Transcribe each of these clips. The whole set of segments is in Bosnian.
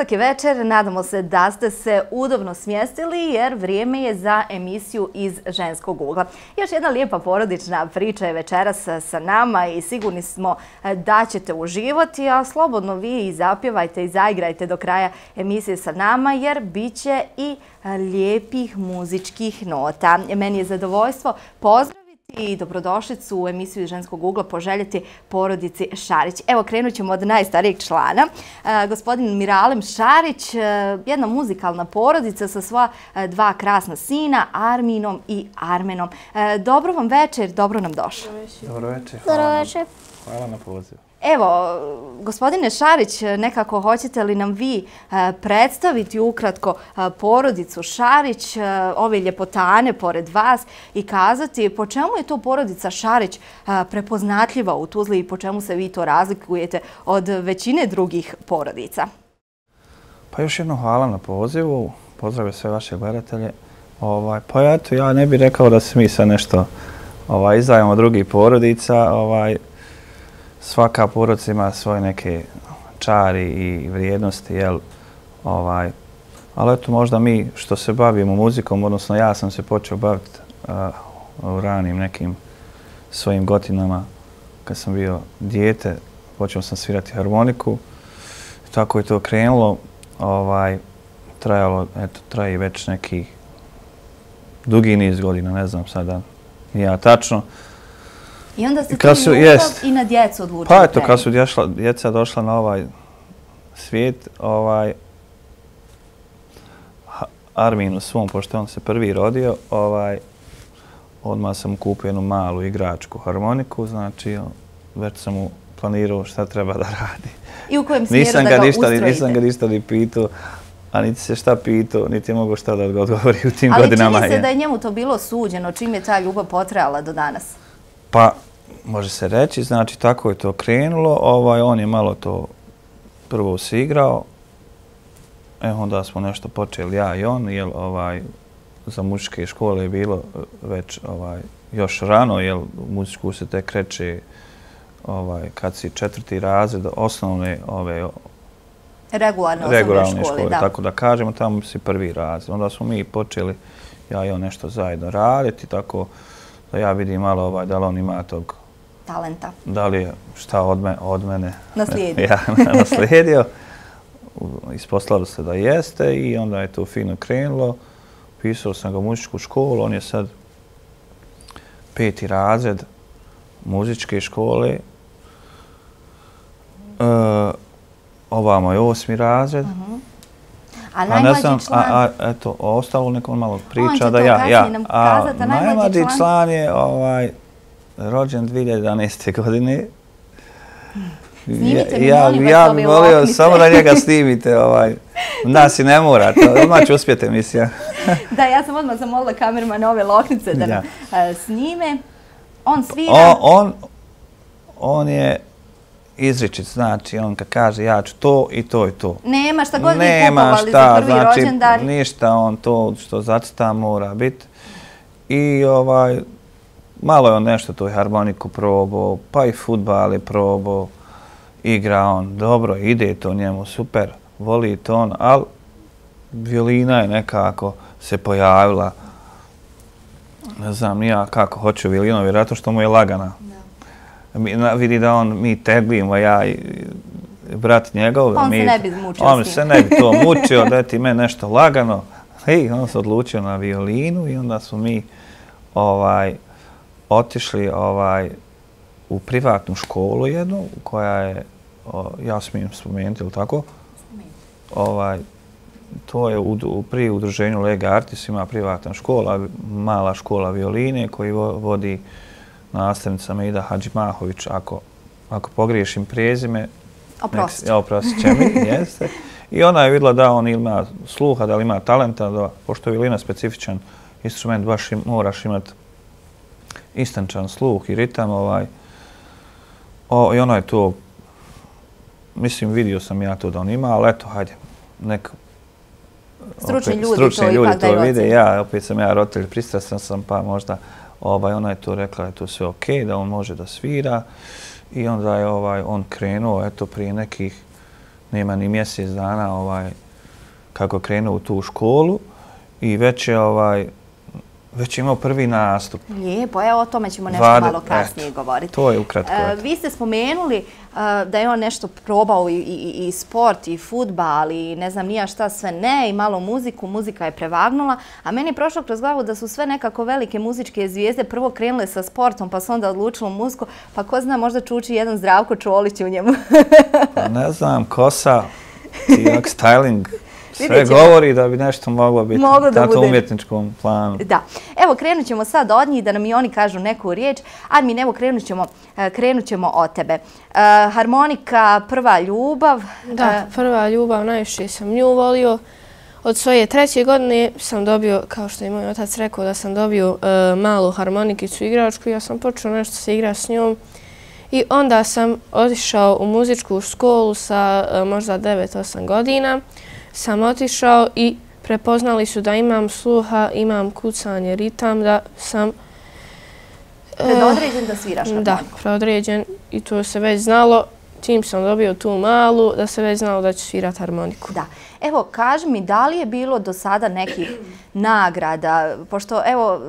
Četvrtak je večer, nadamo se da ste se udobno smjestili jer vrijeme je za emisiju iz ženskog ugla. Još jedna lijepa porodična priča je večeras sa nama i sigurni smo eh, da ćete uživati, a slobodno vi i zapjevajte i zaigrajte do kraja emisije sa nama jer bit će i eh, lijepih muzičkih nota. Meni je zadovoljstvo pozdrav i dobrodošlicu u emisiju ženskog ugla poželjeti porodici Šarić. Evo, krenut ćemo od najstarijeg člana. E, gospodin Miralem Šarić, e, jedna muzikalna porodica sa sva e, dva krasna sina, Arminom i Armenom. Dobro vam večer, dobro nam došlo. Dobro večer. Dobro večer. Hvala na pozivu. Evo, gospodine Šarić, nekako hoćete li nam vi eh, predstaviti ukratko eh, porodicu Šarić, eh, ove ljepotane pored vas i kazati po čemu je to porodica Šarić prepoznatljiva u Tuzli i po čemu se vi to razlikujete od većine drugih porodica? Pa još jedno hvala na pozivu. Pozdravio sve vaše gledatelje. Ovaj, pa eto, ja ne bih rekao da se mi sad nešto ovaj, izdajemo drugih porodica. Ovaj, svaka porodica ima svoje neke čari i vrijednosti, jel? Ovaj, ali eto, možda mi što se bavimo muzikom, odnosno ja sam se počeo baviti uh, eh, u ranim nekim svojim godinama kad sam bio dijete, počeo sam svirati harmoniku. Tako je to krenulo. Ovaj, trajalo, eto, traji već neki dugi niz godina, ne znam sada, ja tačno. I onda ste tu ljubav jest. i na djecu odlučili. Pa eto, kad su dješla, djeca došla na ovaj svijet, ovaj, Armin u svom, pošto on se prvi rodio, ovaj, odmah sam kupio jednu malu igračku harmoniku, znači već sam mu planirao šta treba da radi. I u kojem smjeru da ga ustrojite? Nisam ga ništa ni pitao, a niti se šta pitao, niti je mogo šta da odgovori u tim godinama. Ali čini se da je njemu to bilo suđeno, čim je ta ljubav potrajala do danas? Pa, može se reći, znači tako je to krenulo, ovaj, on je malo to prvo se igrao, e, onda smo nešto počeli ja i on, jer ovaj, za muzičke škole je bilo već ovaj, još rano, jer u muzičku se te kreće ovaj, kad si četvrti razred, osnovne ove, regularne, regularne škole, škole da. tako da kažemo, tamo si prvi razred. Onda smo mi počeli ja i on nešto zajedno raditi, tako da ja vidim malo ovaj, da li on ima tog talenta. Da li je šta od, me, od mene naslijedio? ja, naslijedio. Isposlalo se da jeste i onda je to fino krenulo. Pisao sam ga u muzičku školu, on je sad peti razred muzičke škole. Uh, ovamo je osmi razred. Uh -huh. A najmlađi član? A, a, eto, ostalo neko malo priča da ja... ja, nam kazati, a, najmlađi član je ovaj, rođen 2011. godine. Snimite mi, ja, molim vas, ja bih volio samo da njega snimite. Ovaj. Nas i ne morate, odmah će uspjeti emisija. da, ja sam odmah zamolila kamermana ove loknice da nam ja. uh, snime. On svira... O, on, on je izričit, znači on kad kaže ja ću to i to i to. Nema šta god Nema vi kupovali šta, za prvi znači, rođendan. Ništa, on to što zacita mora biti. I ovaj, malo je on nešto tu harmoniku probao, pa i futbal je probao, igra on, dobro, ide to njemu, super, voli to on, ali violina je nekako se pojavila, ne znam nija kako hoću violinu, vjerojatno što mu je lagana. Da. Vidi da on, mi teglimo, ja i brat njegov. On mi, se ne bi mučio On se ne bi to mučio, da ti me nešto lagano. I on se odlučio na violinu i onda su mi ovaj, otišli ovaj u privatnu školu jednu koja je o, ja smijem spomenuti ili tako? Ovaj to je u, u pri udruženju Lega Artis ima privatna škola mala škola violine koji vodi nastavnica Meida Hadžimahović ako ako pogriješim prezime oprosti. ja oprostit će mi jeste. I ona je vidjela da on ima sluha da li ima talenta da pošto je violina specifičan instrument baš im, moraš imati istančan sluh i ritam. Ovaj. O, I ono je to, mislim, vidio sam ja to da on ima, ali eto, hajde, nek... Stručni opet, ljudi stručni to ljudi to vide. Ja, opet sam ja roditelj, pristrasan sam, pa možda ovaj, ona je to rekla je to sve okej, okay, da on može da svira. I onda je ovaj, on krenuo, eto, prije nekih nema ni mjesec dana ovaj, kako krenuo u tu školu i već je ovaj, već imao prvi nastup. Lijepo, evo o tome ćemo nešto Vade, malo kasnije eto, govoriti. To je ukratko. E, vi ste spomenuli e, da je on nešto probao i, i, i sport i futbal i ne znam nija šta sve ne i malo muziku, muzika je prevagnula, a meni je prošlo kroz glavu da su sve nekako velike muzičke zvijezde prvo krenule sa sportom pa su onda odlučilo muziku, pa ko zna možda čuči jedan zdravko čolić u njemu. pa ne znam, kosa, tijak, styling, Sve govori da bi nešto moglo biti moglo na tom umjetničkom planu. Da. Evo, krenut ćemo sad od njih da nam i oni kažu neku riječ. Admin, evo, krenut ćemo, e, krenut ćemo od tebe. Uh, harmonika, prva ljubav. Da, uh, prva ljubav, najviše sam nju volio. Od svoje treće godine sam dobio, kao što je moj otac rekao, da sam dobio malu harmonikicu igračku. Ja sam počeo nešto se igra s njom. I onda sam otišao u muzičku školu sa možda 9-8 godina sam otišao i prepoznali su da imam sluha, imam kucanje, ritam, da sam... Predodređen da sviraš harmoniku? Da, predodređen i to se već znalo. Čim sam dobio tu malu, da se već znalo da ću svirati harmoniku. Da. Evo, kaži mi, da li je bilo do sada nekih nagrada? Pošto, evo,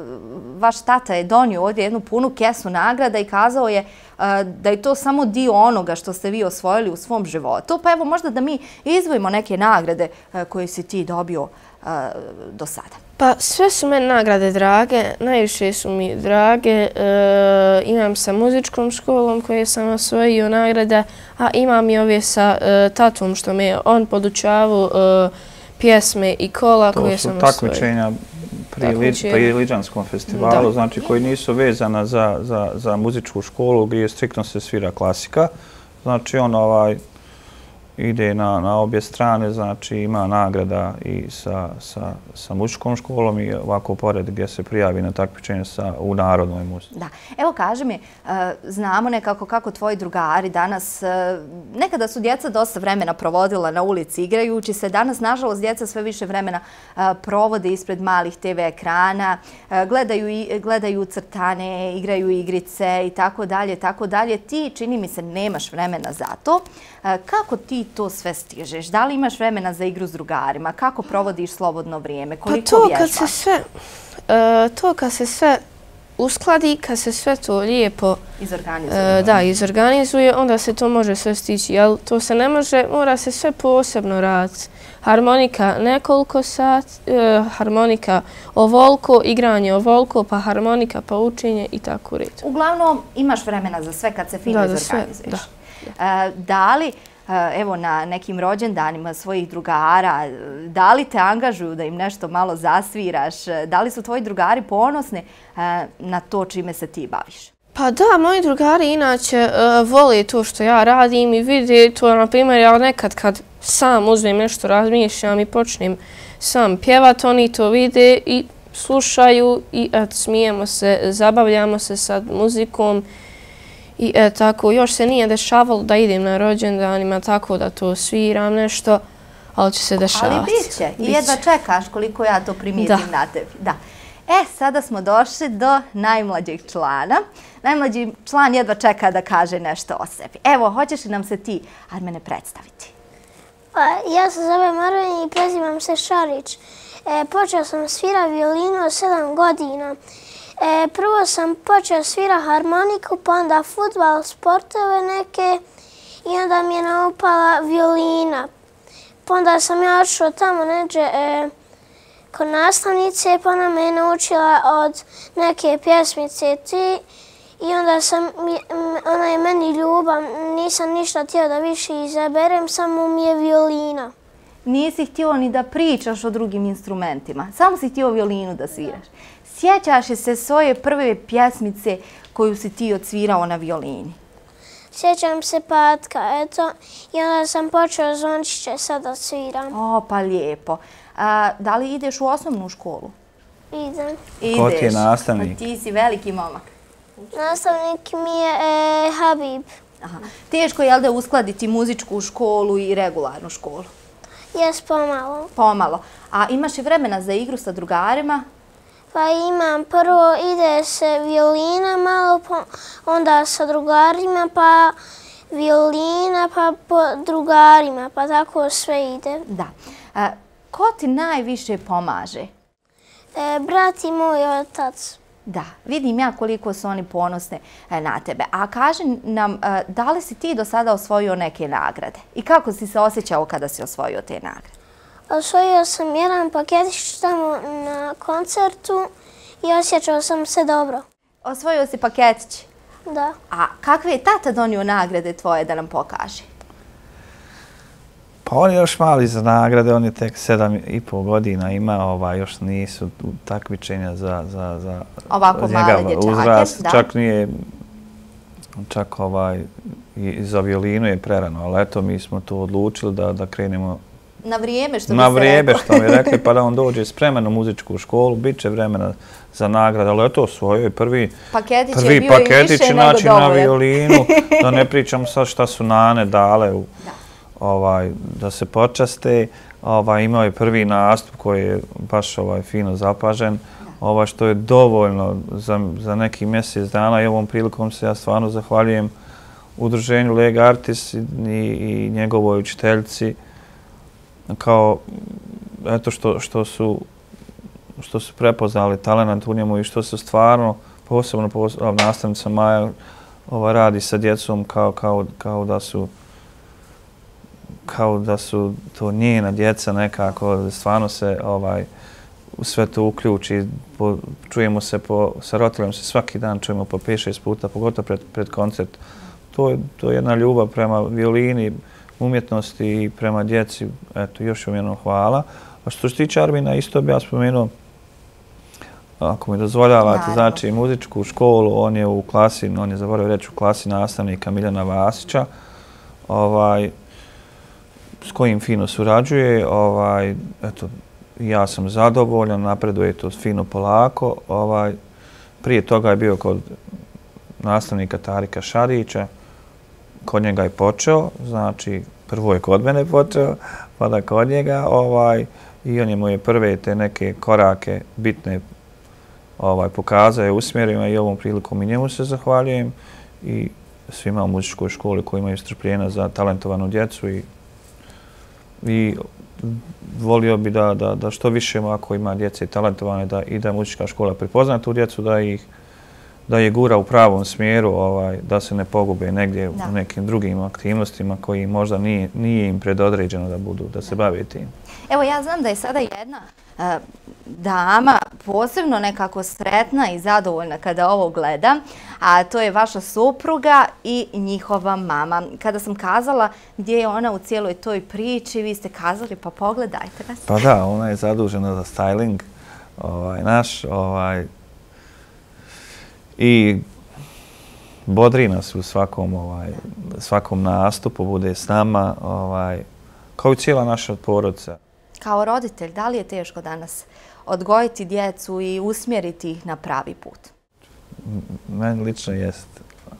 vaš tata je donio ovdje jednu punu kesu nagrada i kazao je e, da je to samo dio onoga što ste vi osvojili u svom životu. Pa evo, možda da mi izvojimo neke nagrade e, koje si ti dobio do sada. Pa sve su meni nagrade drage, najviše su mi drage. E, imam sa muzičkom školom koje sam osvojio nagrade, a imam i ove sa e, tatom što me on podučavao e, pjesme i kola koje sam osvojio. To su takmičenja pri Liđanskom festivalu, znači koji nisu vezana za, za, za muzičku školu gdje striktno se svira klasika. Znači on ovaj, ide na, na obje strane, znači ima nagrada i sa, sa, sa muškom školom i ovako pored gdje se prijavi na takvičenje sa, u narodnoj muzici. Da. Evo kaži mi, e, znamo nekako kako tvoji drugari danas, e, nekada su djeca dosta vremena provodila na ulici igrajući se, danas nažalost djeca sve više vremena e, provode ispred malih TV ekrana, gledaju, i, gledaju crtane, igraju igrice i tako dalje, tako dalje. Ti, čini mi se, nemaš vremena za to. Uh, kako ti to sve stižeš? Da li imaš vremena za igru s drugarima? Kako provodiš slobodno vrijeme? Pa Koliko pa to kad se sve, uh, to kad se sve uskladi, kad se sve to lijepo izorganizuje, uh, da, izorganizuje, onda se to može sve stići. Jel to se ne može, mora se sve posebno raditi. Harmonika nekoliko sat, uh, harmonika ovoliko, igranje ovoliko, pa harmonika pa učenje i tako red. Uglavnom imaš vremena za sve kad se fino da, izorganizuješ. Da, da. Uh, da E, da li e, evo na nekim rođendanima svojih drugara, e, da li te angažuju da im nešto malo zasviraš, da li su tvoji drugari ponosni na to čime se ti baviš? Pa da, moji drugari inače vole to što ja radim i vide to, na primjer, ja nekad kad sam uzmem nešto razmišljam i počnem sam pjevat, oni to vide i slušaju i et, smijemo se, zabavljamo se sa muzikom. I e, tako, još se nije dešavalo da idem na rođendanima tako da to sviram nešto, ali će se dešavati. Ali bit će. I jedva čekaš koliko ja to primijetim na tebi. Da. E, sada smo došli do najmlađeg člana. Najmlađi član jedva čeka da kaže nešto o sebi. Evo, hoćeš li nam se ti, Armene, predstaviti? Pa, ja se zove Marvin i prezivam se Šarić. E, počeo sam svira violinu od 7 godina. E, prvo sam počeo svira harmoniku, pa onda futbal, sportove neke i onda mi je naupala violina. Pa onda sam ja odšao tamo neđe e, kod nastavnice, pa ona me je naučila od neke pjesmice ti i onda sam, ona je meni ljubav, nisam ništa htio da više izaberem, samo mi je violina. Nisi htio ni da pričaš o drugim instrumentima, samo si htio violinu da sviraš. Sjećaš li se svoje prve pjesmice koju si ti odsvirao na violini? Sjećam se patka, eto, i onda sam počeo zvončiće sad da sviram. O, pa lijepo. A, da li ideš u osnovnu školu? Idem. Ideš. Ko ti je nastavnik? Pa ti si veliki momak. Nastavnik mi je e, Habib. Aha. Teško je li da uskladiti muzičku školu i regularnu školu? Jes, pomalo. Pomalo. A imaš i vremena za igru sa drugarima? Pa imam, prvo ide se violina malo, onda sa drugarima, pa violina, pa po drugarima, pa tako sve ide. Da. E, ko ti najviše pomaže? E, brat i moj otac. Da, vidim ja koliko su oni ponosne na tebe. A kaži nam, e, da li si ti do sada osvojio neke nagrade? I kako si se osjećao kada si osvojio te nagrade? Osvojio sam jedan paketić tamo na koncertu i osjećao sam se dobro. Osvojio si paketić. Da. A kakve je tata donio nagrade tvoje da nam pokaže? Pa on je još mali za nagrade, on je tek sedam i pol godina ima, ovaj, još nisu takmičenja za, za, za Ovako male dječake, da. Čak nije, čak ovaj, i za violinu je prerano, ali eto mi smo tu odlučili da, da krenemo Na vrijeme što bi Na se vrijeme reklo. što mi rekli, pa da on dođe spreman u muzičku školu, bit će vremena za nagrade, ali eto svojoj prvi, Paketić je prvi bio i paketić nego naći na violinu, da ne pričam sad šta su nane dale u, Da. ovaj, da se počaste. Ovaj, imao je prvi nastup koji je baš ovaj, fino zapažen, ovaj, što je dovoljno za, za neki mjesec dana i ovom prilikom se ja stvarno zahvaljujem udruženju Lega Artis i, i njegovoj učiteljici kao eto što, što su što su prepoznali talent u njemu i što se stvarno posebno posebno nastavnica Maja ova, radi sa djecom kao, kao, kao da su kao da su to njena djeca nekako, stvarno se ovaj, u sve to uključi. Po, čujemo se po, sa roditeljom se svaki dan čujemo po 5-6 puta, pogotovo pred, pred koncert. To je, to je jedna ljubav prema violini, umjetnosti i prema djeci. Eto, još vam jednom hvala. A što se tiče Armina, isto bi ja spomenuo, ako mi dozvoljavate, Naravno. znači muzičku školu, on je u klasi, on je zaboravio reći u klasi nastavnika Miljana Vasića, ovaj, s kojim fino surađuje. Ovaj, eto, ja sam zadovoljan, napreduje to fino polako. Ovaj, prije toga je bio kod nastavnika Tarika Šarića, kod njega je počeo, znači prvo je kod mene počeo, pa da kod njega, ovaj, i on je moje prve te neke korake bitne ovaj, pokazao je usmjerio i ovom prilikom i njemu se zahvaljujem i svima u muzičkoj školi koji imaju strpljena za talentovanu djecu i, i volio bi da, da, da što više ako ima djece talentovane da i da muzička škola prepozna tu djecu da ih da je gura u pravom smjeru, ovaj, da se ne pogube negdje Da. u nekim drugim aktivnostima koji možda nije, nije im predodređeno da budu, da se bave tim. Evo ja znam da je sada jedna e, dama posebno nekako sretna i zadovoljna kada ovo gleda, a to je vaša supruga i njihova mama. Kada sam kazala gdje je ona u cijeloj toj priči, vi ste kazali pa pogledajte nas. Pa da, ona je zadužena za styling ovaj, naš ovaj, i bodri nas u svakom, ovaj, svakom nastupu, bude s nama, ovaj, kao i cijela naša porodica. Kao roditelj, da li je teško danas odgojiti djecu i usmjeriti ih na pravi put? Meni lično jest.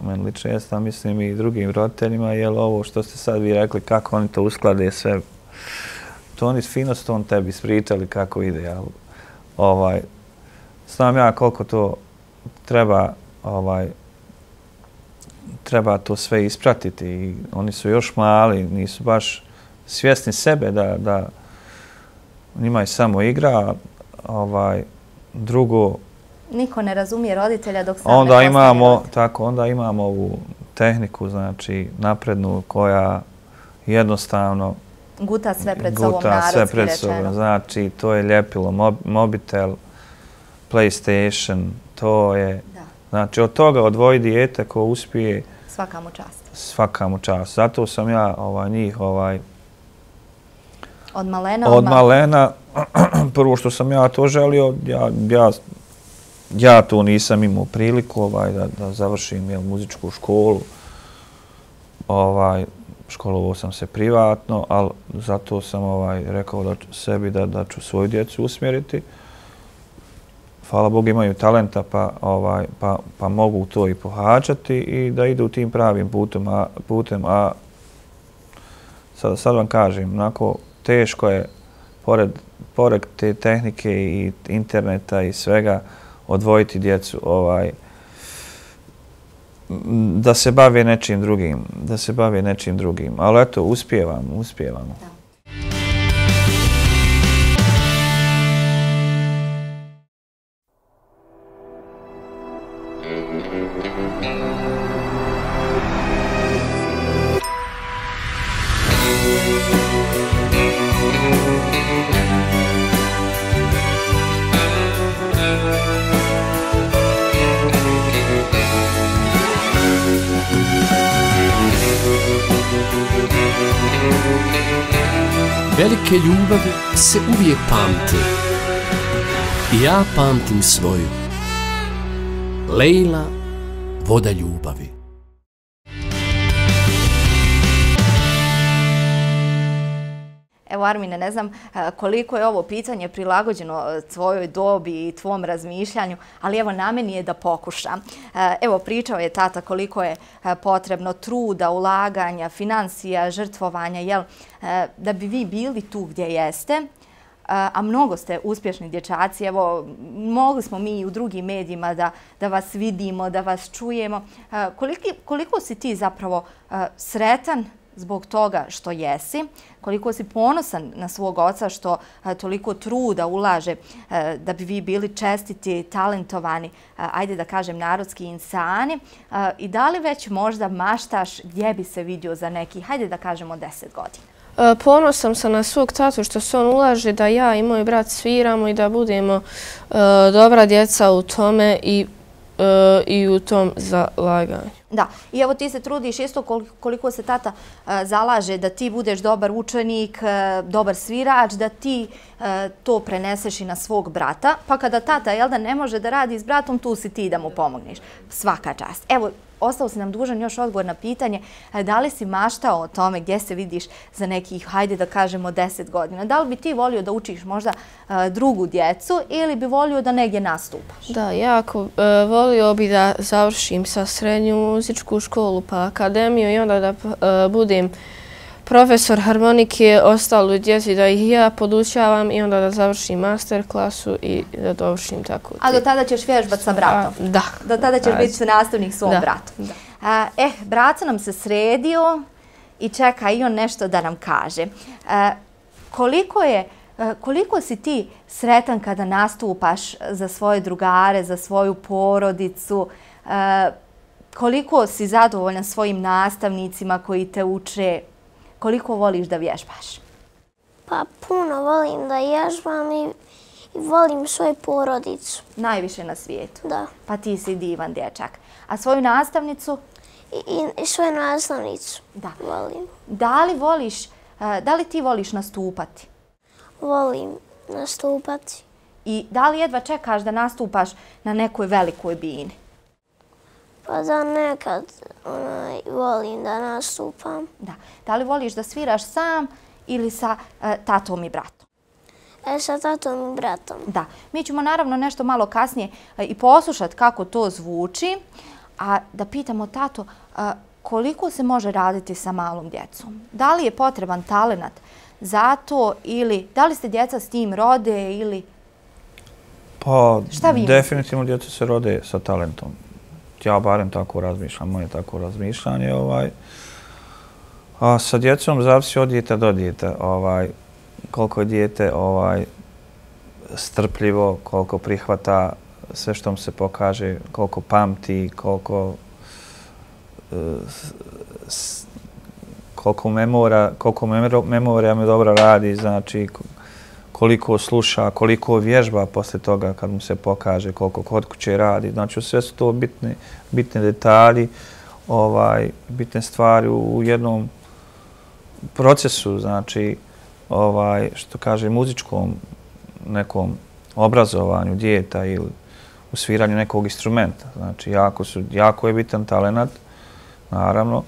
Meni lično jest, a mislim i drugim roditeljima, jer ovo što ste sad vi rekli, kako oni to usklade sve, to oni fino su to on tebi spričali kako ide, jel? Ovaj, znam ja koliko to treba, ovaj, treba to sve ispratiti. I oni su još mali, nisu baš svjesni sebe da, da njima je samo igra, ovaj, drugo, Niko ne razumije roditelja dok sam onda ne imamo roditelj. tako onda imamo ovu tehniku znači naprednu koja jednostavno Guta sve pred sobom, guta narodski sve pred sobom. Znači to je ljepilo mob, mobitel PlayStation to je Da, znači od toga odvoji dijete ko uspije svaka mu čast. svaka mu čast zato sam ja ovaj njih ovaj Od malena od malena prvo što sam ja to želio ja ja ja tu nisam imao priliku ovaj, da, da završim jel, muzičku školu. Ovaj, školovao sam se privatno, ali zato sam ovaj, rekao da sebi da, da ću svoju djecu usmjeriti. Hvala Bogu imaju talenta pa, ovaj, pa, pa mogu to i pohačati i da idu tim pravim putem. A, putem, a sad, sad vam kažem, onako teško je pored, pored te tehnike i interneta i svega, odvojiti djecu. Ovaj, da se bave nečim drugim, da se bave nečim drugim. Ali eto, uspijevamo uspjevamo. Velike ljubavi se uvijek pamte. Ja pamtim svoju. Lejla, voda ljubavi. Evo Armine, ne znam e, koliko je ovo pitanje prilagođeno e, tvojoj dobi i tvom razmišljanju, ali evo na meni je da pokušam. E, evo pričao je tata koliko je potrebno truda, ulaganja, financija, žrtvovanja, jel, da bi vi bili tu gdje jeste, a mnogo ste uspješni dječaci. Evo, mogli smo mi i u drugim medijima da, da vas vidimo, da vas čujemo. Koliki, koliko si ti zapravo sretan zbog toga što jesi, koliko si ponosan na svog oca što e, toliko truda ulaže e, da bi vi bili čestiti, talentovani, e, ajde da kažem narodski insani i da li već možda maštaš gdje bi se vidio za neki, hajde da kažemo, deset godina? Ponosam sam na svog tatu što se on ulaže da ja i moj brat sviramo i da budemo dobra djeca u tome i E, i u tom zalaganju. Da, i evo ti se trudiš isto koliko se tata e, zalaže da ti budeš dobar učenik, e, dobar svirač, da ti to preneseš i na svog brata, pa kada tata jel da ne može da radi s bratom, tu si ti da mu pomogneš. Svaka čast. Evo, ostao si nam dužan još odgovor na pitanje da li si maštao o tome gdje se vidiš za nekih, hajde da kažemo, deset godina. Da li bi ti volio da učiš možda e, drugu djecu ili bi volio da negdje nastupaš? Da, jako e, volio bi da završim sa srednju muzičku školu pa akademiju i onda da e, budem profesor harmonike ostalu djeci da ih ja podučavam i onda da završim master klasu i da dovršim tako. A do tada ćeš vježbati sa bratom? Da. Do tada ćeš biti nastavnik svom bratu? Da. Eh, brat nam se sredio i čeka i on nešto da nam kaže. Koliko je Koliko si ti sretan kada nastupaš za svoje drugare, za svoju porodicu? Koliko si zadovoljan svojim nastavnicima koji te uče koliko voliš da vježbaš? Pa puno volim da vježbam i, i volim svoju porodicu. Najviše na svijetu? Da. Pa ti si divan dječak. A svoju nastavnicu? I, i, i svoju nastavnicu da. volim. Da li voliš, da li ti voliš nastupati? Volim nastupati. I da li jedva čekaš da nastupaš na nekoj velikoj bini? Pa da nekad onaj, volim da nastupam. Da. Da li voliš da sviraš sam ili sa e, tatom i bratom? E, sa tatom i bratom. Da. Mi ćemo naravno nešto malo kasnije e, i poslušati kako to zvuči, a da pitamo tato e, koliko se može raditi sa malom djecom? Da li je potreban talenat za to ili da li ste djeca s tim rode ili... Pa, definitivno djeca se rode sa talentom ja barem tako razmišljam, moje tako razmišljanje. Ovaj. A sa djecom zavisi od djeta do djeta. Ovaj, koliko je djete ovaj, strpljivo, koliko prihvata sve što mu se pokaže, koliko pamti, koliko uh, koliko memora, koliko memorija me dobro radi, znači koliko sluša, koliko vježba posle toga kad mu se pokaže, koliko kod kuće radi. Znači sve su to bitne, bitne detalji, ovaj, bitne stvari u jednom procesu, znači ovaj, što kaže muzičkom nekom obrazovanju djeta ili u sviranju nekog instrumenta. Znači jako, su, jako je bitan talent, naravno,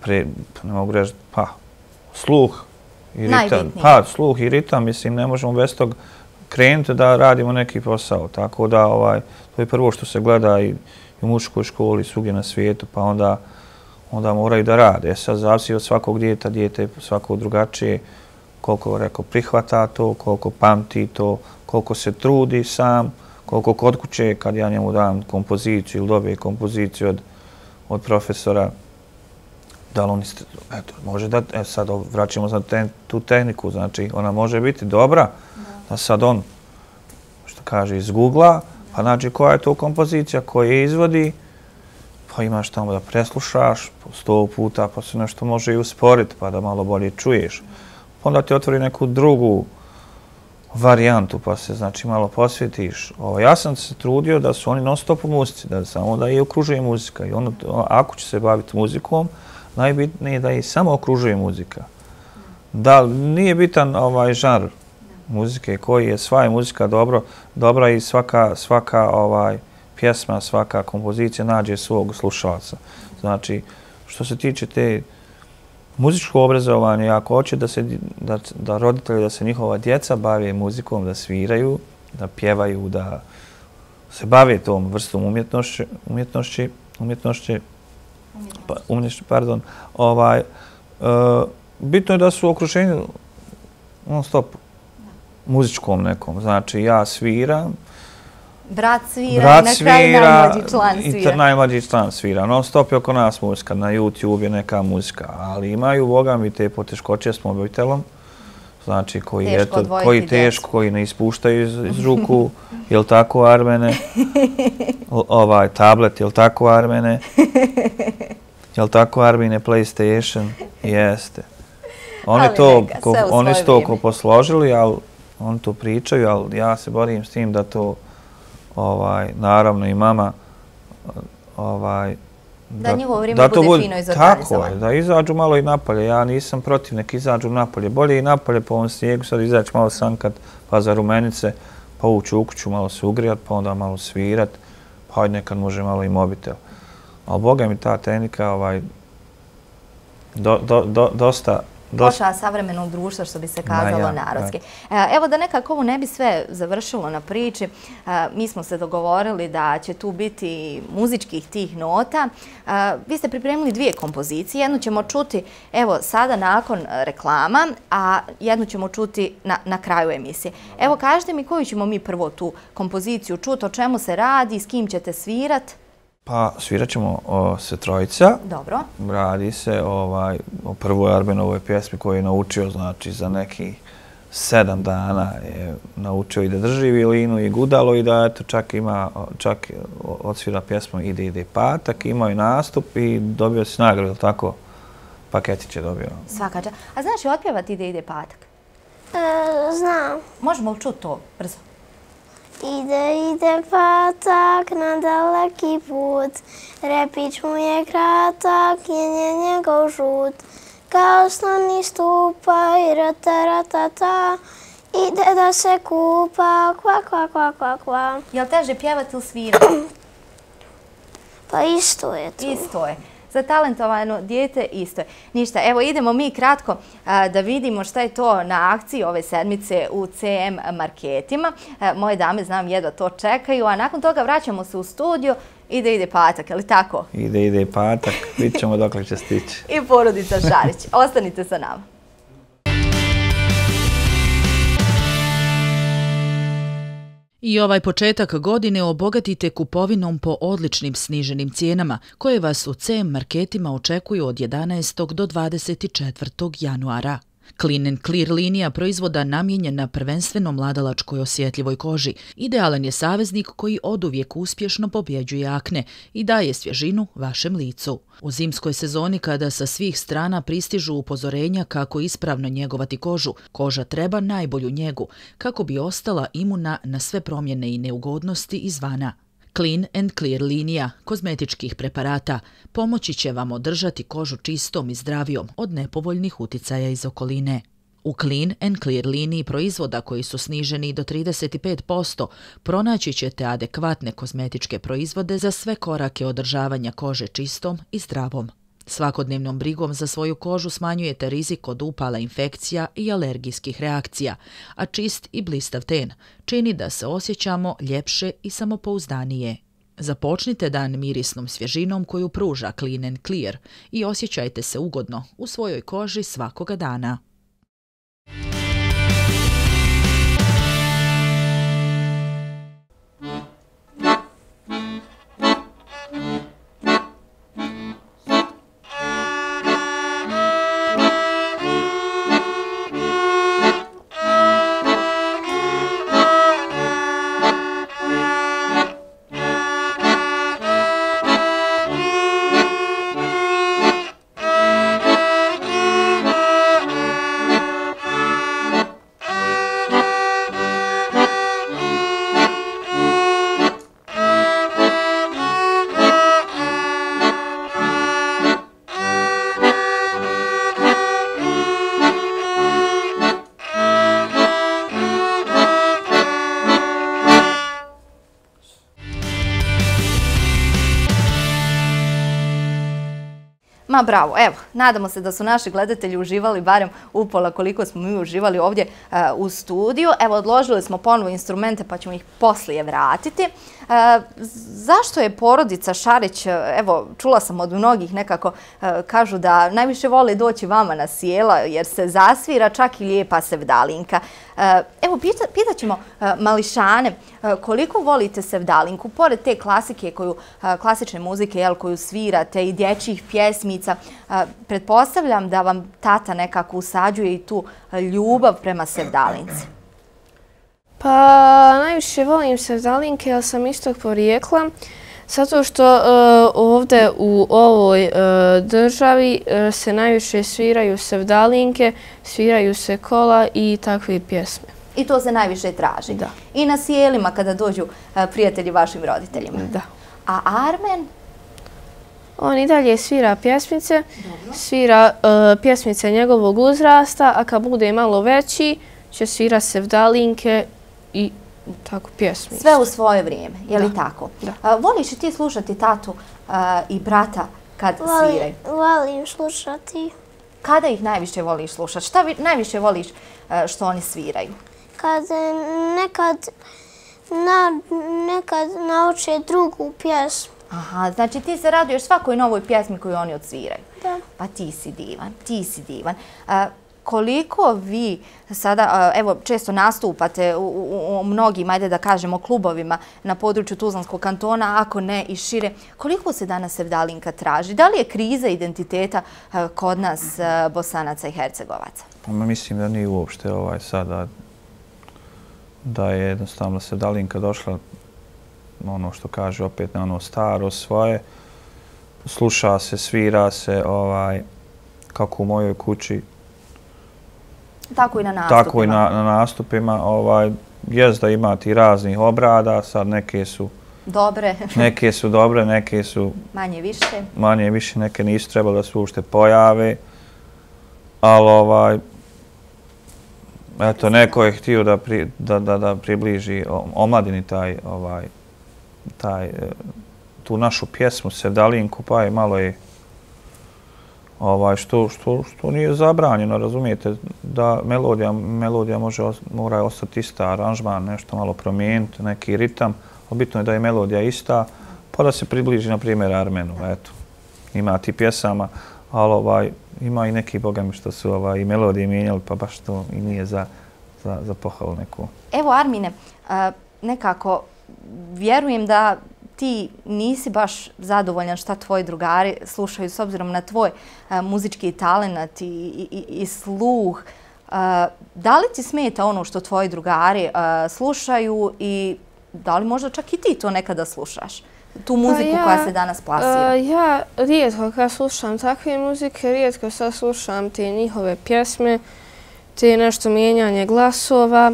pre, ne mogu reći, pa, sluh, i ritam. Pa, sluh i ritam, mislim, ne možemo bez tog krenuti da radimo neki posao. Tako da, ovaj, to je prvo što se gleda i u muškoj školi, svugdje na svijetu, pa onda, onda moraju da rade. E sad, zavisi od svakog djeta, djete je svako drugačije, koliko rekao, prihvata to, koliko pamti to, koliko se trudi sam, koliko kod kuće, kad ja njemu dam kompoziciju ili dobije kompoziciju od od profesora, da li oni, eto, može da, e, sad vraćamo za te, tu tehniku, znači ona može biti dobra, da sad on, što kaže, iz Google-a, pa znači koja je to kompozicija, koja je izvodi, pa imaš tamo da preslušaš po sto puta, pa se nešto može i usporiti, pa da malo bolje čuješ. Pa onda ti otvori neku drugu varijantu, pa se znači malo posvjetiš. Ovo, ja sam se trudio da su oni non stop u muzici, da samo da je okružuje muzika. I ono, ako će se baviti muzikom, najbitnije je da je samo okružuje muzika. Da, nije bitan ovaj žanr muzike koji je sva je muzika dobro, dobra i svaka, svaka ovaj pjesma, svaka kompozicija nađe svog slušalca. Znači, što se tiče te muzičko obrazovanje, ako hoće da, se, da, da roditelji, da se njihova djeca bave muzikom, da sviraju, da pjevaju, da se bave tom vrstom umjetnošću, umjetnošći, umjetnošći, pa, umjetnošći, pardon, ovaj, uh, bitno je da su u okruženju non stop muzičkom nekom. Znači, ja sviram, Brat svira Brat i na kraju svira najmlađi član i svira. najmlađi član svira. Non stop je oko nas muzika, na YouTube je neka muzika, ali imaju, boga mi, te poteškoće s mobitelom, znači koji, Teško eto, koji teško, koji ne ispuštaju iz, iz ruku, jel tako Armene? O- ovaj tablet, jel tako Armene? Jel tako Armine PlayStation? Jeste. Oni Ali to, neka, ko, oni su to ko posložili, ali oni to pričaju, ali ja se borim s tim da to ovaj naravno i mama ovaj Da njihovo vrijeme bude fino Tako izorganizovano. je, da izađu malo i napolje. Ja nisam protiv, nek izađu napolje. Bolje i napolje po ovom snijegu, sad izaći malo sankat, pa za rumenice, pa ući u kuću, malo se ugrijat, pa onda malo svirat, pa hajde nekad može malo i mobitel. Ali boga mi ta tehnika, ovaj, do, do, do, dosta, dosta, Poča savremenog društva, što bi se kazalo ja, narodski. E, Evo da nekako ovo ne bi sve završilo na priči, e, mi smo se dogovorili da će tu biti muzičkih tih nota. E, Vi ste pripremili dvije kompozicije, jednu ćemo čuti evo sada nakon reklama, a jednu ćemo čuti na, na kraju emisije. Evo kažite mi koju ćemo mi prvo tu kompoziciju čuti, o čemu se radi, s kim ćete svirat? Pa svirat ćemo o, se trojica. Dobro. Radi se ovaj, o prvoj Arbenovoj pjesmi koju je naučio, znači za neki sedam dana je naučio i da drži violinu i gudalo i da eto čak ima, čak odsvira pjesmu Ide, ide patak, imao je nastup i dobio si nagradu, tako? Paketić je dobio. Svaka čast. A znaš i otpjevati ide, ide patak? E, znam. Možemo li čuti to brzo? Ide, ide patak na daleki put, repić mu je kratak, njen je njegov žut. Kao slani stupa i rata, rata, ta, ide da se kupa, kva, kva, kva, kva, kva. Jel teže pjevati ili svirati? Pa isto je to. Isto je. Za talentovano dijete isto je. Ništa, evo idemo mi kratko a, da vidimo šta je to na akciji ove sedmice u CM marketima. Moje dame, znam, jedva to čekaju, a nakon toga vraćamo se u studio i da ide patak, je li tako? Ide, ide patak, vidit ćemo dokle će stići. I porodica Šarić. Ostanite sa nama. I ovaj početak godine obogatite kupovinom po odličnim sniženim cijenama koje vas u CM marketima očekuju od 11. do 24. januara. Clean and Clear linija proizvoda namijenjena prvenstveno mladalačkoj osjetljivoj koži. Idealan je saveznik koji oduvijek uspješno pobjeđuje akne i daje svježinu vašem licu. U zimskoj sezoni kada sa svih strana pristižu upozorenja kako ispravno njegovati kožu, koža treba najbolju njegu kako bi ostala imuna na sve promjene i neugodnosti izvana. Clean and Clear linija kozmetičkih preparata pomoći će vam održati kožu čistom i zdravijom od nepovoljnih uticaja iz okoline. U Clean and Clear liniji proizvoda koji su sniženi do 35% pronaći ćete adekvatne kozmetičke proizvode za sve korake održavanja kože čistom i zdravom. Svakodnevnom brigom za svoju kožu smanjujete rizik od upala infekcija i alergijskih reakcija, a čist i blistav ten čini da se osjećamo ljepše i samopouzdanije. Započnite dan mirisnom svježinom koju pruža Clean and Clear i osjećajte se ugodno u svojoj koži svakoga dana. Ma bravo, evo, nadamo se da su naši gledatelji uživali barem upola koliko smo mi uživali ovdje uh, u studiju. Evo, odložili smo ponovo instrumente pa ćemo ih poslije vratiti. Uh, zašto je porodica Šarić, e, evo, čula sam od mnogih nekako, uh, kažu da najviše vole doći vama na sjela jer se zasvira čak i lijepa sevdalinka. Evo, pita, pitaćemo mališane koliko volite sevdalinku, pored te klasike koju, klasične muzike jel, koju svirate i dječjih pjesmica, pretpostavljam da vam tata nekako usađuje i tu ljubav prema sevdalinci. Pa najviše volim sevdalinke, jer sam istog porijekla. Zato što uh, ovdje u ovoj uh, državi uh, se najviše sviraju sevdalinke, sviraju se kola i takve pjesme. I to se najviše traži? Da. I na sjelima kada dođu prijatelji vašim roditeljima? Da. A Armen? On i dalje svira pjesmice, Dobro. svira uh, pjesmice njegovog uzrasta, a kad bude malo veći će svira sevdalinke i tako pjesmi. Sve u svoje vrijeme, je li Da. tako? Da. A, voliš ti slušati tatu a, i brata kad sviraju? volim slušati. Kada ih najviše voliš slušati? Šta vi najviše voliš a, što oni sviraju? Kad e, nekad, na, nekad nauče drugu pjesmu. Aha, znači ti se raduješ svakoj novoj pjesmi koju oni odsviraju. Da. Pa ti si divan, ti si divan. A, koliko vi sada, evo, često nastupate u, u, u mnogim, ajde da kažemo, klubovima na području Tuzlanskog kantona, ako ne i šire, koliko se danas Sevdalinka traži? Da li je kriza identiteta kod nas Bosanaca i Hercegovaca? Pa ma mislim da nije uopšte ovaj sada da je jednostavno se Dalinka došla ono što kaže opet na ono staro svoje. Sluša se, svira se ovaj kako u mojoj kući, Tako i na nastupima. tako i na, na nastupima. Ovaj, jest da ima ti raznih obrada, sad neke su, Dobre, neke su dobre, neke su manje više. manje više, neke nisu trebali da se uopšte pojave. Ali ovaj, eto, neko je htio da, pri, da, da, da približi omladini taj, ovaj, taj, e, tu našu pjesmu Sevdalinku, pa je malo je ovaj, što, što, što nije zabranjeno, razumijete, da melodija, melodija može, mora ostati ista, aranžman, nešto malo promijeniti, neki ritam, ali bitno je da je melodija ista, pa da se približi, na primjer, Armenu, eto. Ima ti pjesama, ali ovaj, ima i neki bogami što su ovaj, i melodije mijenjali, pa baš to i nije za, za, za pohvalu neku. Evo Armine, nekako vjerujem da ti nisi baš zadovoljan šta tvoji drugari slušaju s obzirom na tvoj a, muzički talent i, i, i- sluh. A, da li ti smeta ono što tvoji drugari a, slušaju i da li možda čak i ti to nekada slušaš? Tu muziku Pa ja, koja se danas plasira. Ja rijetko kad slušam takve muzike, rijetko sad slušam te njihove pjesme, te nešto mijenjanje glasova.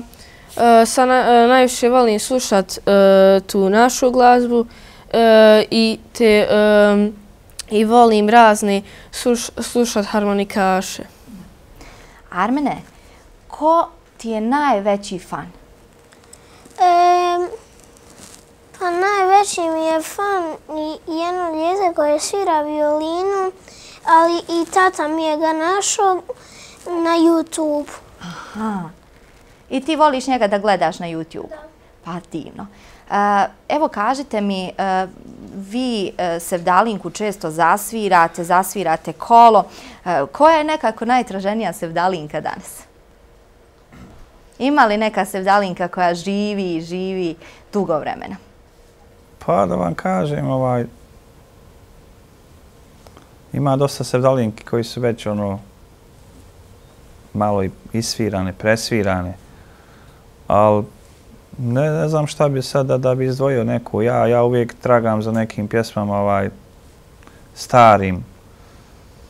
Uh, sa na, uh, najviše volim slušat uh, tu našu glazbu i te i volim razne sluš, slušat harmonikaše. Armene, ko ti je najveći fan? E, pa najveći mi je fan i jedno djete koje svira violinu, ali i tata mi je ga našao na YouTube. Aha. I ti voliš njega da gledaš na YouTube? Da. Pa divno. E, evo kažite mi, e, vi e, Sevdalinku često zasvirate, zasvirate kolo. Koja je nekako najtraženija Sevdalinka danas? Ima li neka Sevdalinka koja živi i živi dugo vremena? Pa da vam kažem, ovaj, ima dosta sevdalinki koji su već ono malo i isvirane, presvirane, ali ne, ne znam šta bi sada da bi izdvojio neku. Ja, ja uvijek tragam za nekim pjesmama ovaj, starim.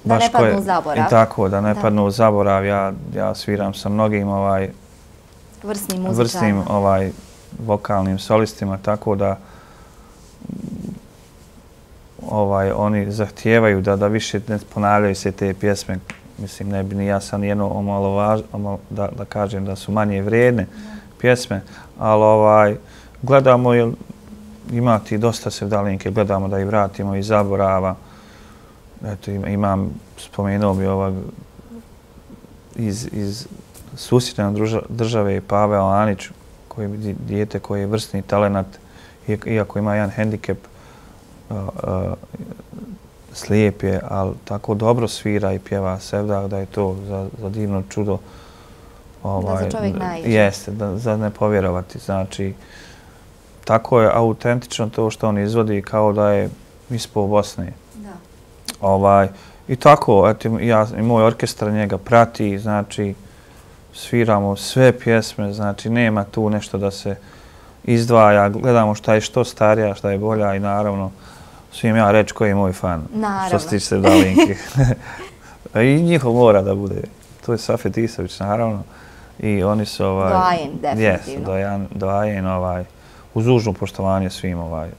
Da ne padnu koje- u zaborav. I tako, da ne Da. padnu u zaborav. Ja, ja sviram sa mnogim ovaj, Vrsni muzičari. vrsnim ovaj vokalnim solistima tako da ovaj oni zahtijevaju da da više ne ponavljaju se te pjesme mislim ne bi ni ja sam jedno omalovaž omal, da da kažem da su manje vrijedne pjesme ali ovaj gledamo jel ima ti dosta sevdalinke gledamo da ih vratimo iz zaborava eto, imam, spomenuo bi ovog iz, iz susjedne države Pavel Anić, koji je dijete koji je vrstni talenat, iako ima jedan hendikep, slijep je, ali tako dobro svira i pjeva sevda da je to za, za divno čudo. Ovaj, da za čovjek najiđe. Jeste, da, za ne povjerovati. Znači, tako je autentično to što on izvodi kao da je ispo Bosne. Da. Ovaj, I tako, eto, ja, i moj orkestar njega prati, znači, sviramo sve pjesme, znači, nema tu nešto da se izdvaja, gledamo šta je što starija, šta je bolja i naravno, svijem ja reći koji je moj fan. Naravno. Što se tiče se Dalinke. I njihov mora da bude. To je Safet Isavić, naravno. I oni su ovaj... Doajen, definitivno. Jes, doajen, doajen, ovaj, uz užno poštovanje svim ovaj,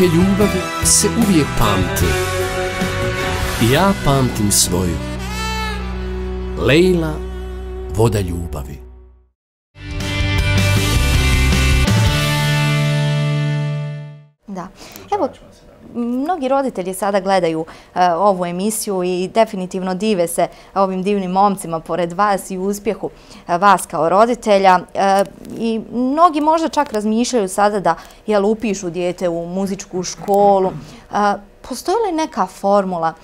Velike ljubavi se uvijek pamte. Ja pamtim svoju. Lejla, voda ljubavi. Mnogi roditelji sada gledaju e, ovu emisiju i definitivno dive se ovim divnim momcima pored vas i uspjehu e, vas kao roditelja. E, I mnogi možda čak razmišljaju sada da jel, upišu dijete u muzičku školu. Postoji li neka formula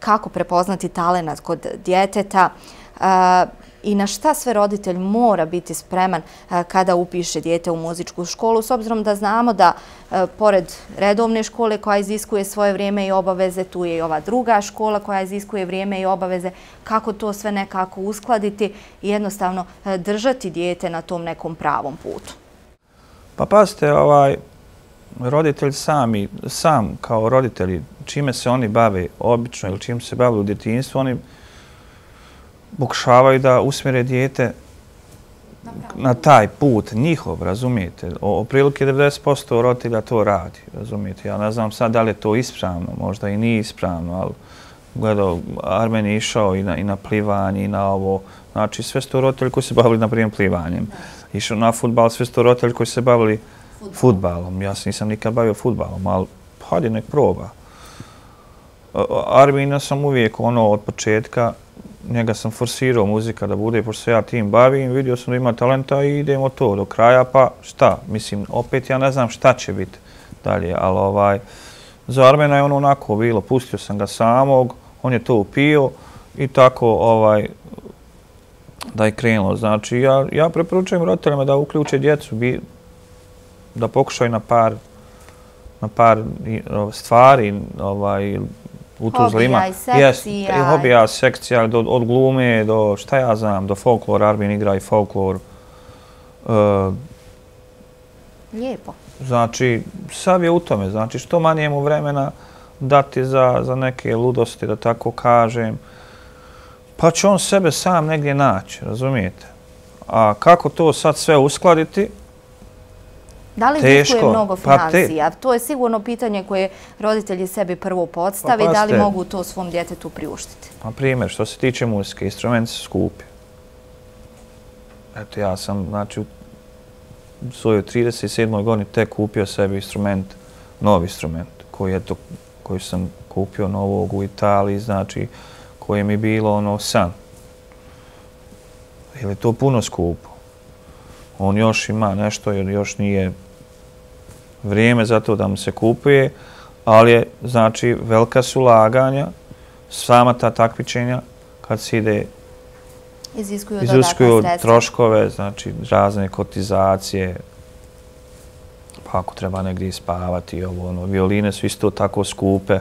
kako prepoznati talenat kod djeteta? I na šta sve roditelj mora biti spreman eh, kada upiše dijete u muzičku školu, s obzirom da znamo da eh, pored redovne škole koja iziskuje svoje vrijeme i obaveze, tu je i ova druga škola koja iziskuje vrijeme i obaveze, kako to sve nekako uskladiti i jednostavno eh, držati dijete na tom nekom pravom putu. Pa pazite, ovaj, roditelj sami, sam kao roditelji, čime se oni bave obično ili čim se bave u djetinjstvu, oni pokušavaju da usmjere dijete na taj put njihov, razumijete. O, prilike 90% roditelja to radi, razumijete. Ja ne znam sad da li je to ispravno, možda i nije ispravno, ali gledao, Armen je išao i na, i na plivanje i na ovo. Znači, sve sto roditelji koji se bavili, na primjer, plivanjem. Išao na futbal, sve sto roditelji koji se bavili futbalom. Ja se nisam nikad bavio futbalom, ali hajde nek proba. Armina sam uvijek ono od početka njega sam forsirao muzika da bude, pošto se ja tim bavim, vidio sam da ima talenta i idemo to do kraja, pa šta, mislim, opet ja ne znam šta će biti dalje, ali ovaj, za Armena je ono onako bilo, pustio sam ga samog, on je to upio i tako ovaj, da je krenulo. Znači, ja, ja preporučujem roditeljima da uključe djecu, bi, da pokušaju na par, na par stvari, ovaj, u Tuzlima. Hobija i sekcija. Yes, hobija, sekcija, do, od glume do šta ja znam, do folklor, Arbin igra i folklor. Uh, Lijepo. Znači, sav je u tome. Znači, što manje mu vremena dati za, za neke ludosti, da tako kažem. Pa će on sebe sam negdje naći, razumijete? A kako to sad sve uskladiti, Da li iziskuje mnogo pa financija? To je sigurno pitanje koje roditelji sebi prvo podstavi. Pa da li mogu to svom djetetu priuštiti? Na primjer, što se tiče muzike, instrumenti su skupi. Eto, ja sam, znači, u svojoj 37. godini tek kupio sebi instrument, novi instrument, koji, eto, koji sam kupio novog u Italiji, znači, koji mi bilo ono san. Je to puno skupo? On još ima nešto jer još nije vrijeme za to da mu se kupuje, ali je, znači, velika su laganja, sama ta takvičenja, kad se ide iziskuju, iziskuju troškove, znači razne kotizacije, pa ako treba negdje ispavati, ovo, ono, violine su isto tako skupe,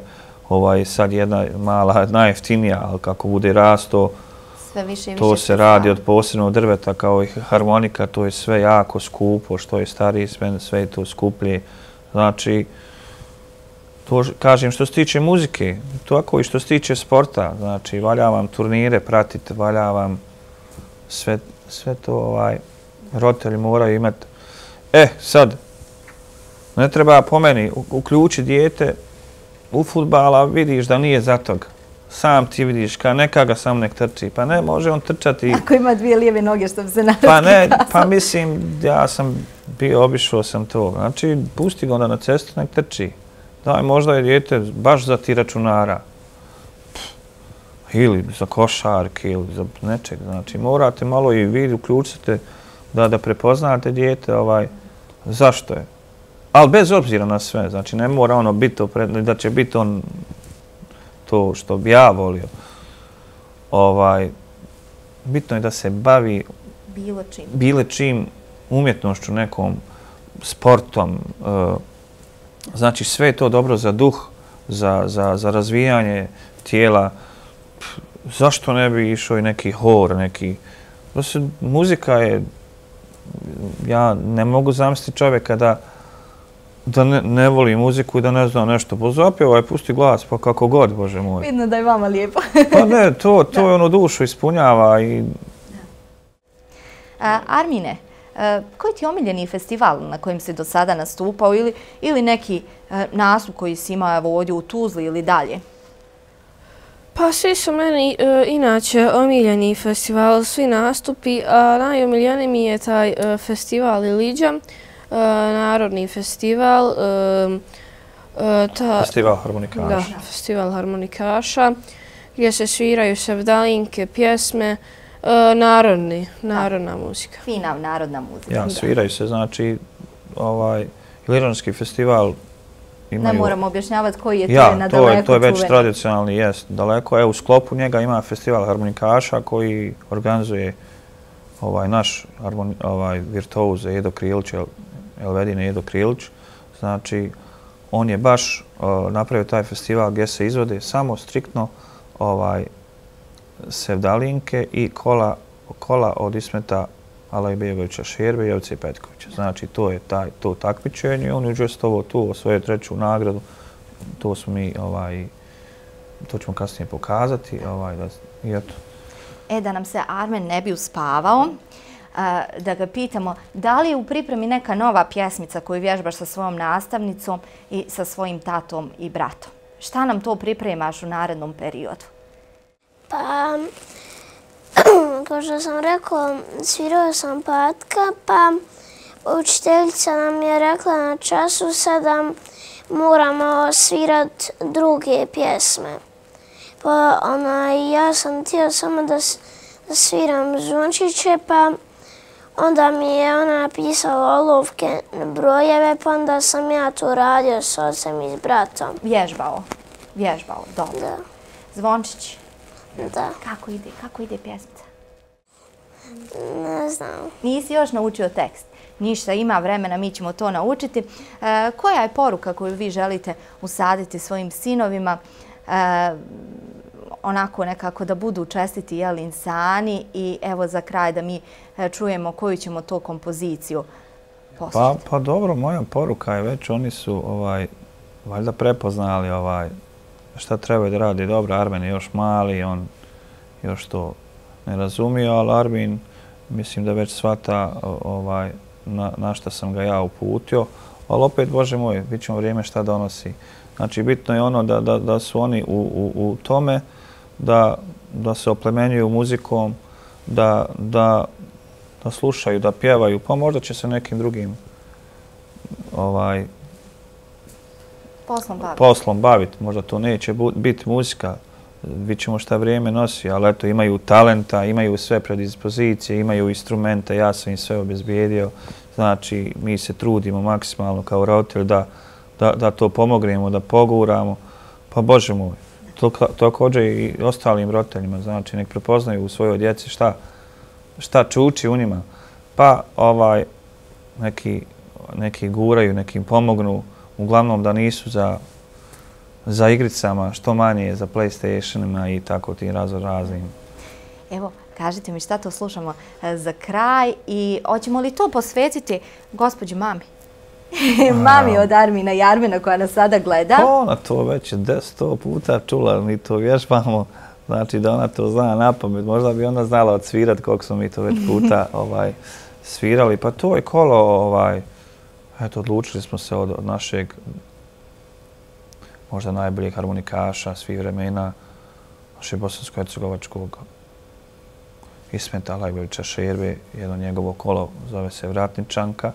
ovaj, sad jedna mala, najeftinija, ali kako bude rasto, sve više to se radi od posebnog drveta kao i harmonika, to je sve jako skupo, što je stariji sve, sve je to skuplje. Znači, To kažem što se tiče muzike, tako i što se tiče sporta. Znači, valja vam turnire pratiti, valja vam sve, sve to ovaj, roditelji moraju imati. E, sad, ne treba po meni u- uključi dijete u futbala, vidiš da nije za toga. Sam ti vidiš, ka neka ga sam nek trči. Pa ne, može on trčati. Ako ima dvije lijeve noge, što bi se narodski Pa ne, pa mislim, ja sam bio, obišao sam to. Znači, pusti ga onda na cestu, nek trči. Daj, možda je dijete baš za ti računara. Ili za košarke, ili za nečeg. Znači, morate malo i vi uključite da, da prepoznate dijete, ovaj, zašto je. Ali bez obzira na sve, znači ne mora ono biti da će biti on to što bi ja volio. Ovaj, bitno je da se bavi Bilo čim. bile čim umjetnošću nekom, sportom, e, znači sve je to dobro za duh, za, za, za razvijanje tijela. Pff, Zašto ne bi išao i neki hor, neki... Se, muzika je... Ja ne mogu zamisliti čovjeka da, da ne, ne voli muziku i da ne zna nešto. Pa zapjevaj, pusti glas, pa kako god, Bože moj. Vidno da je vama lijepo. Pa ne, to, to je ono dušu ispunjava i A, Armine, e, koji ti je omiljeni festival na kojem si do sada nastupao ili, ili neki e, nastup koji si imao ovdje u Tuzli ili dalje? Pa svi su meni e, inače omiljeni festival, svi nastupi, a najomiljeniji mi je taj e, festival Iliđa, narodni festival, e, e, ta, festival harmonikaša. da, festival harmonikaša, gdje se sviraju sevdalinke, pjesme, e, narodni, narodna muzika. Fina narodna muzika. Ja, sviraju se, znači, ovaj, Iliranski festival Ne imaju... moramo objašnjavati koji je to Ja, na to je, daleko to je već čuveni. tradicionalni, jest, daleko. Evo, u sklopu njega ima festival harmonikaša koji organizuje ovaj naš harmoni, ovaj virtuoz Edo Krilić, Elvedine Edo Krilić. Znači, on je baš uh, napravio taj festival gdje se izvode samo striktno ovaj sevdalinke i kola, kola od Ismeta Alajbegovića Šerbe i Jovice Petkovića. Znači, to je taj, to takmičenje i on je učestvovao tu, osvojio treću nagradu. To smo mi, ovaj, to ćemo kasnije pokazati. Ovaj, da, I eto. E, da nam se Armen ne bi uspavao, a, da ga pitamo da li je u pripremi neka nova pjesmica koju vježbaš sa svojom nastavnicom i sa svojim tatom i bratom. Šta nam to pripremaš u narednom periodu? Pa, kao što sam rekao, svirao sam patka, pa učiteljica nam je rekla na času sada moramo svirat druge pjesme. Pa ona, ja sam htio samo da, da sviram zvončiće, pa onda mi je ona napisala olovke brojeve, pa onda sam ja to radio s ocem i s bratom. Vježbao. Vježbao, dobro. Da, Zvončić, da, kako ide, kako ide pjesmica? ne znam. Nisi još naučio tekst. Ništa, ima vremena, mi ćemo to naučiti. E, koja je poruka koju vi želite usaditi svojim sinovima? E, onako nekako da budu čestiti jel, insani i evo za kraj da mi e, čujemo koju ćemo to kompoziciju Pa, poslati. pa dobro, moja poruka je već, oni su ovaj, valjda prepoznali ovaj, šta treba da radi. Dobro, Armen je još mali, on još to ne razumio, ali Armin mislim da već svata ovaj, na, na šta sam ga ja uputio. Ali opet, Bože moj, bit ćemo vrijeme šta donosi. Znači, bitno je ono da, da, da su oni u, u, u tome, da, da se oplemenjuju muzikom, da, da, da slušaju, da pjevaju, pa možda će se nekim drugim ovaj, Poslom baviti. poslom baviti. Možda to neće biti muzika, vidit ćemo šta vrijeme nosi, ali eto, imaju talenta, imaju sve predispozicije, imaju instrumente, ja sam im sve obezbijedio. Znači, mi se trudimo maksimalno kao roditelj da, da, da to pomognemo, da poguramo. Pa Bože moj, također i ostalim roditeljima, znači nek prepoznaju u svojoj djeci šta, šta čuči u njima. Pa ovaj, neki, neki guraju, neki im pomognu, uglavnom da nisu za, za igricama, što manje za Playstationima i tako tim razno raznim. Evo, kažite mi šta to slušamo e, za kraj i hoćemo li to posvetiti gospođi mami? mami od Armina i Armina koja nas sada gleda. Pa ona to već je sto puta čula, mi to vježbamo. Znači da ona to zna na pamet. Možda bi ona znala odsvirat koliko smo mi to već puta ovaj, svirali. Pa to je kolo, ovaj, eto, odlučili smo se od, od našeg možda najboljeg harmonikaša svih vremena, našeg bosansko-hercegovačkog Ismeta Lajbovića Šerbe, jedno njegovo kolo zove se Vratničanka.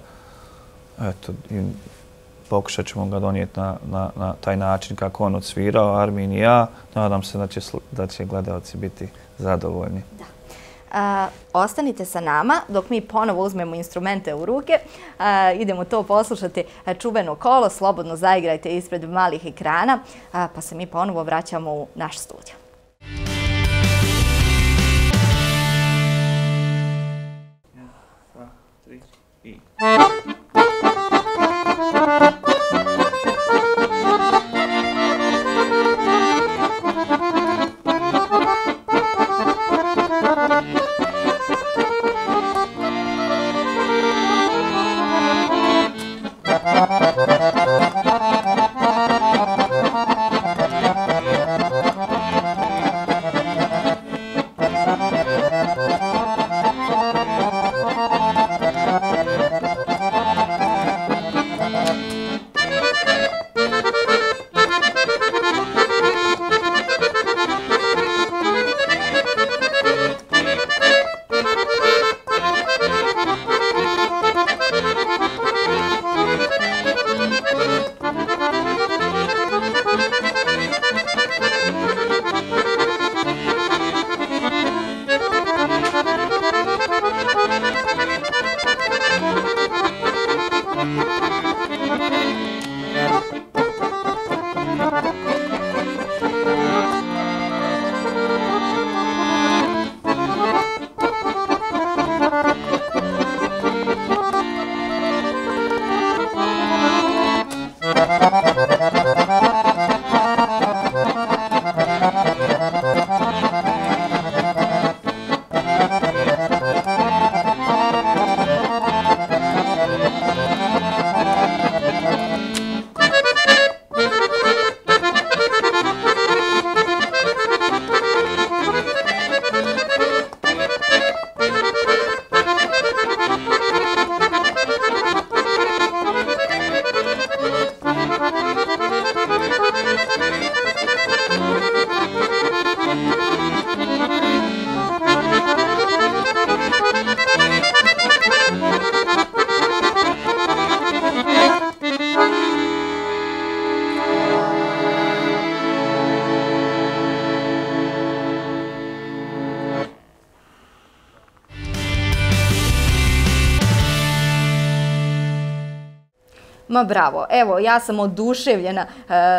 Eto, i pokušat ćemo ga donijeti na, na, na taj način kako on odsvirao, Armin i ja. Nadam se da će, da će gledalci biti zadovoljni. Da. A, ostanite sa nama dok mi ponovo uzmemo instrumente u ruke. A, idemo to poslušati čuveno kolo, slobodno zaigrajte ispred malih ekrana, a, pa se mi ponovo vraćamo u naš studio. Ma bravo, evo ja sam oduševljena e,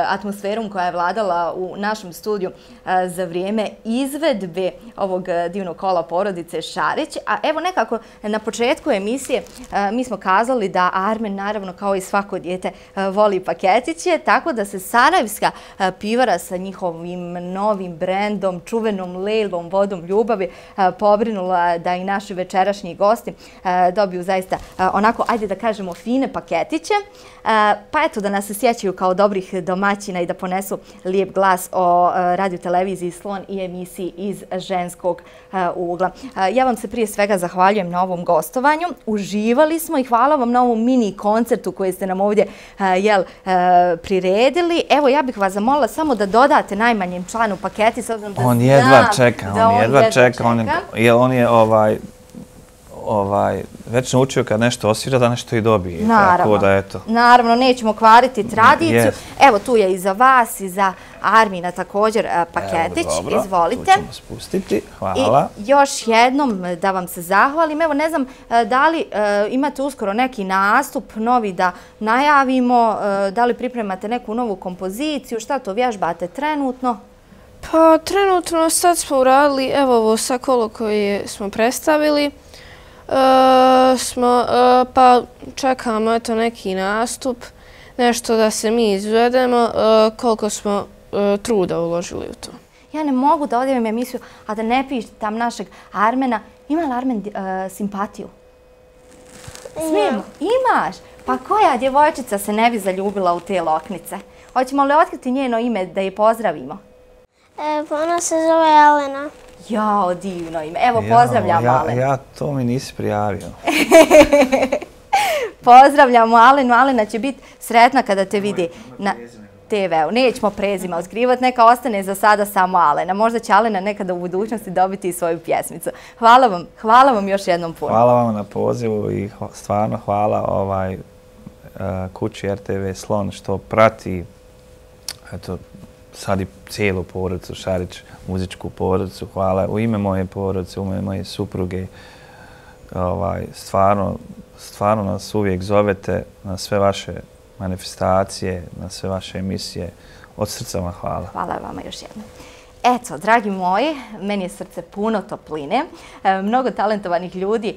atmosferom koja je vladala u našem studiju e, za vrijeme izvedbe ovog e, divnog kola porodice Šarić. A evo nekako na početku emisije e, mi smo kazali da Armen naravno kao i svako djete e, voli paketiće, tako da se Sarajevska pivara sa njihovim novim brendom, čuvenom lejlom, vodom ljubavi pobrinula da i naši večerašnji gosti dobiju zaista onako, ajde da kažemo, fine paketiće. Pa eto da nas se sjećaju kao dobrih domaćina i da ponesu lijep glas o radio televiziji Slon i emisiji iz ženskog ugla. Ja vam se prije svega zahvaljujem na ovom gostovanju. Uživali smo i hvala vam na ovom mini koncertu koji ste nam ovdje jel, priredili. Evo ja bih vas zamolila samo da dodate najmanjem članu paketi. On jedva čeka, on jedva čeka. On je ovaj ovaj, već naučio kad nešto osvira da nešto i dobije. Naravno, tako da, eto. naravno nećemo kvariti tradiciju. Yes. Evo tu je i za vas i za Armina također e, paketić. Evo, dobro, Izvolite. Tu ćemo spustiti. Hvala. I još jednom da vam se zahvalim. Evo ne znam e, da li imate uskoro neki nastup novi da najavimo, da li pripremate neku novu kompoziciju, šta to vježbate trenutno? Pa trenutno sad smo uradili evo ovo sakolo koje smo predstavili. E, smo, e, pa čekamo eto neki nastup, nešto da se mi izvedemo, e, koliko smo truda uložili u to. Ja ne mogu da odjevim emisiju, a da ne pišem tam našeg Armena. Ima li Armen simpatiju? Smijemo? Imaš? Pa koja djevojčica se ne bi zaljubila u te loknice? Hoćemo li otkriti njeno ime da je pozdravimo? E, ona se zove Alena. Jao, divno ime. Evo, Ja, pozdravljamo ja, Alenu. Ja to mi nisi prijavio. Pozdravljamo Alenu. Alena će biti sretna kada te vidi na TV-u. Nećemo prezima otkrivati, neka ostane za sada samo Alena. Možda će Alena nekada u budućnosti dobiti i svoju pjesmicu. Hvala vam, hvala vam još jednom puno. Hvala vam na pozivu i stvarno hvala ovaj e, kući RTV Slon što prati eto, sad i cijelu porodicu Šarić, muzičku porodicu. Hvala u ime moje porodice, u ime moje supruge. Ovaj, stvarno, stvarno nas uvijek zovete na sve vaše manifestacije, na sve vaše emisije. Od srca vam hvala. Hvala vama još jednom. Eto, dragi moji, meni je srce puno topline. E, mnogo talentovanih ljudi e,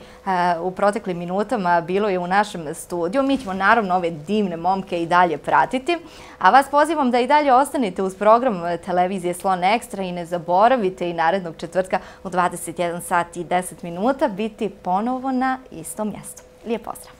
u proteklim minutama bilo je u našem studiju. Mi ćemo naravno ove divne momke i dalje pratiti. A vas pozivam da i dalje ostanete uz program televizije Slon Extra i ne zaboravite i narednog četvrtka u 21 sat i 10 minuta biti ponovo na istom mjestu. Lijep pozdrav!